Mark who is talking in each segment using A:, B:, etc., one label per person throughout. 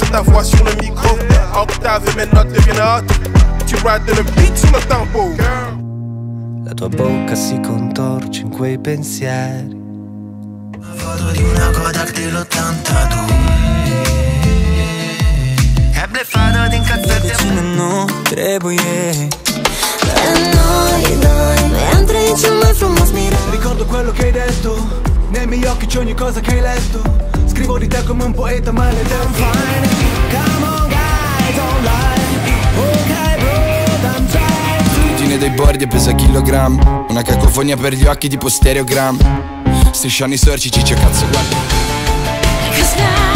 A: ta voix sur le micro. Octave e mes notes deviennent haute. Tu rides le beat sullo tempo.
B: La tua bocca si contorce in quei pensieri.
C: Una foto di una Kodak dell'82 È bleffato di incazzarti
B: a noi, tre boie.
D: E noi, noi, mentre ci mai fumo smirare
E: Ricordo quello che hai detto Nei miei occhi c'è ogni cosa che hai letto Scrivo di te come un poeta maledetto Fine, come on guys, don't lie Ok bro, I'm trying
F: Solitudine dei bordi pesa chilogrammi. Una cacofonia per gli occhi tipo stereogramma Strisciano i sorci, ciccio cazzo guarda.
D: Cause now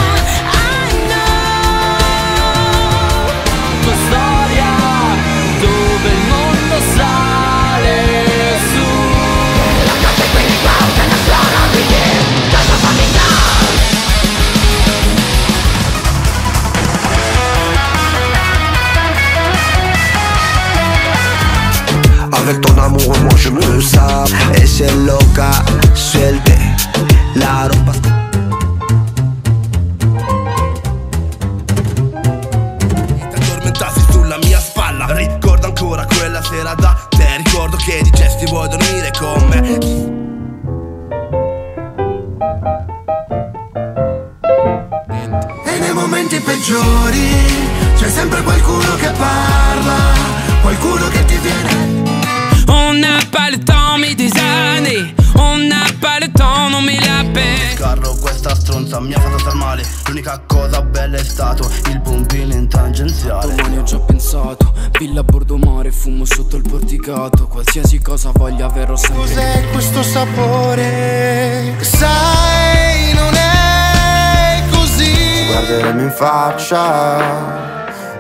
G: non mais la peine
H: Carro questa stronza mi ha fatto star male. L'unica cosa bella è stato Il pompino in tangenziale.
I: Domani ho già pensato Villa a bordo mare, fumo sotto il porticato. Qualsiasi cosa voglia verrò sempre
C: Cos'è questo sapore? Sai, non è così.
E: Guarderemo in faccia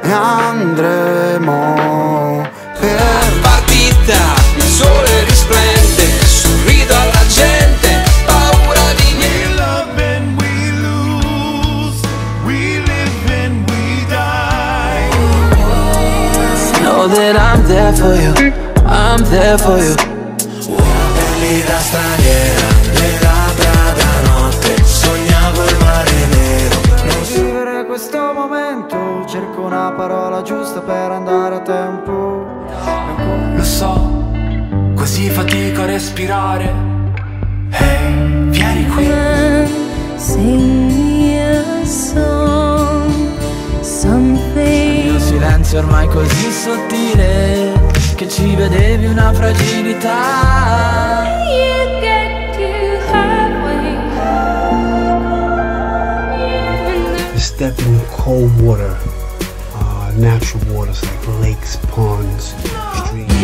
E: E andremo per
G: Partita, il sole risplende Sorrido alla Know that I'm there for you. I'm there for you.
C: L'ira straniera, le labbra da notte Sognavo il mare nero
E: vivere questo momento Cerco una parola giusta per andare a tempo.
I: Lo so, così fatico a respirare. Ehi, vieni qui.
D: Sing me a song Something
I: silenzio ormai così sottile Che ci vedevi una fragilità
D: You get to halfway
J: step in cold water, uh, natural waters like lakes, ponds, streams.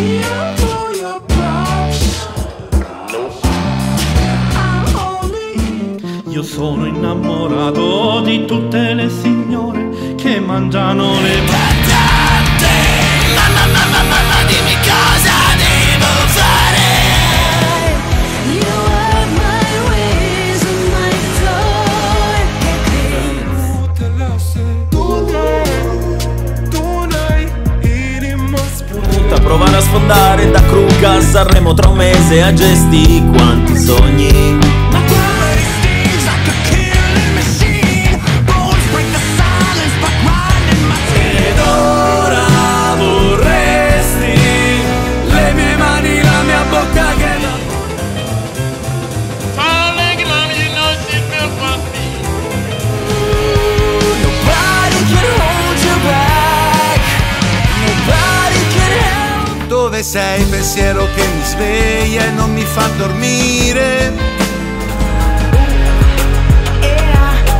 K: Io sono innamorato di tutte le signore che mangiano le
C: Patate,
L: a sfondare da Kruga a Sanremo tra un mese a gesti quanti sogni
E: sei pensiero che mi sveglia e non mi fa dormire.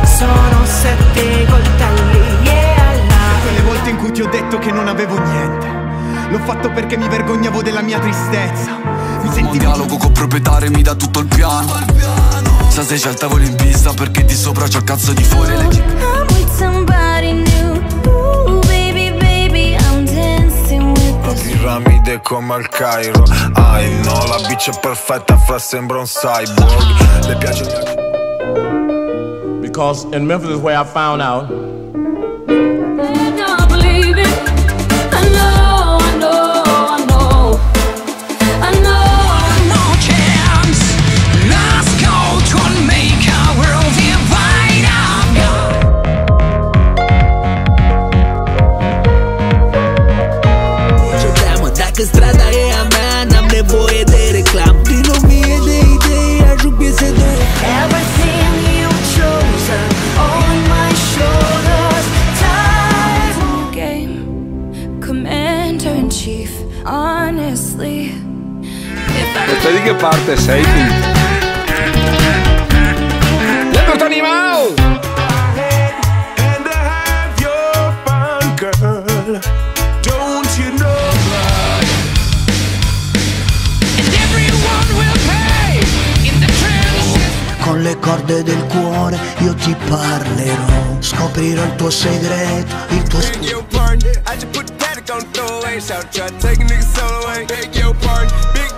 C: Sono sette coltelli, yeah,
E: Quelle volte in cui ti ho detto che non avevo niente. L'ho fatto perché mi vergognavo della mia tristezza. Mi
F: Un
E: sentivo
F: dialogo con proprietario mi dà tutto il piano. Sa se c'è il tavolo in pista perché di sopra c'ho cazzo di fuori. Le
M: Piramide come al Cairo. Ai no, la bici è perfetta, fra sembra un cyborg. Le piace
K: Because in Memphis is where I found out
N: everyone will pay in the trenches.
C: Con le corde del cuore io ti parlerò. Scoprirò il tuo segreto, il tuo
D: Beg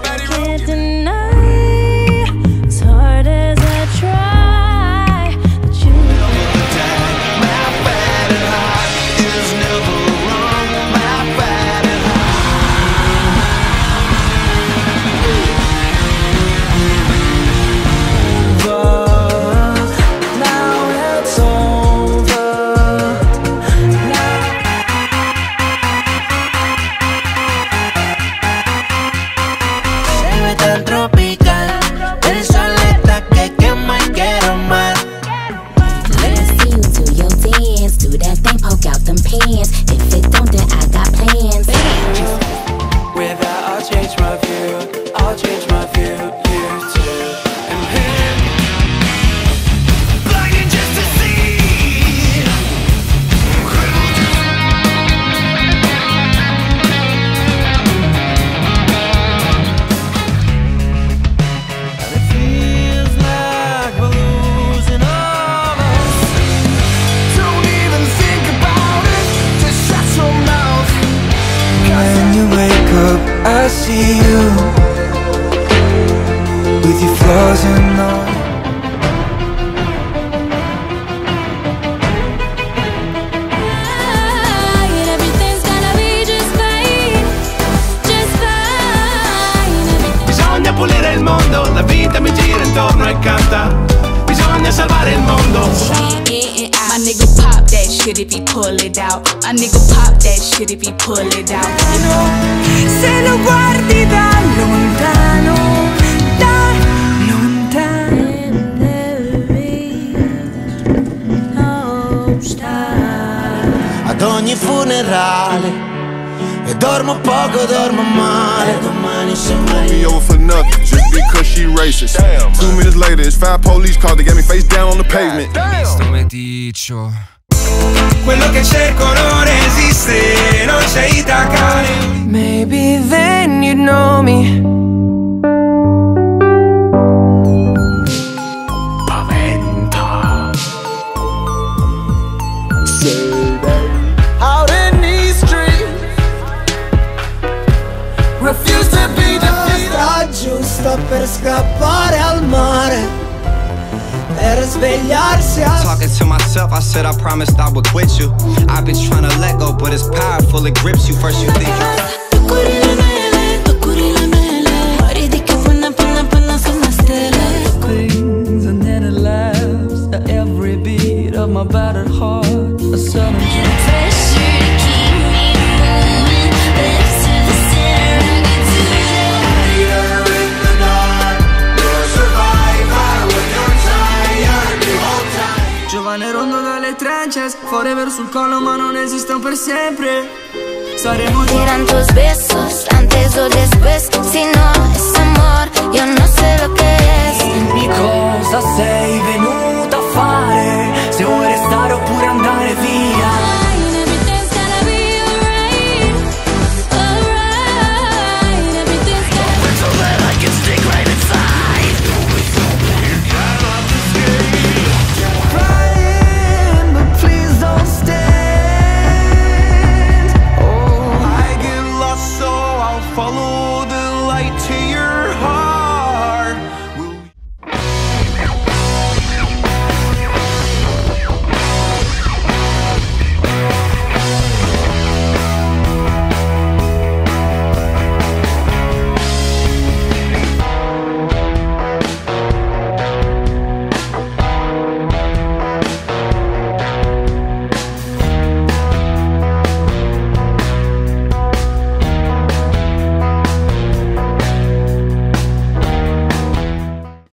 D: nigga
O: pop that shit if he pull it out. You know?
N: Se lo guardi da lontano, da lontano.
C: Ad ogni funerale. E dormo poco, dormo male. Eh, domani sembra
A: me over for nothing, just because she racist. Two minutes later, it's five police cars that got me face down on the pavement.
G: Sto meticcio.
D: Quello che cerco non esiste, non c'è cane.
I: Maybe then you'd know me.
D: Out in these streets, refuse to be defeated.
C: Sta giusta per scappare al mare.
H: Talking to myself, I said I promised I would quit you. I've been trying to let go, but it's powerful, it grips you. First you think
I: forever sul collo ma non esistono per sempre. Saremo
N: Eran tus besos antes o después. Si no es amor, yo no sé lo que es.
I: Dimmi cosa sei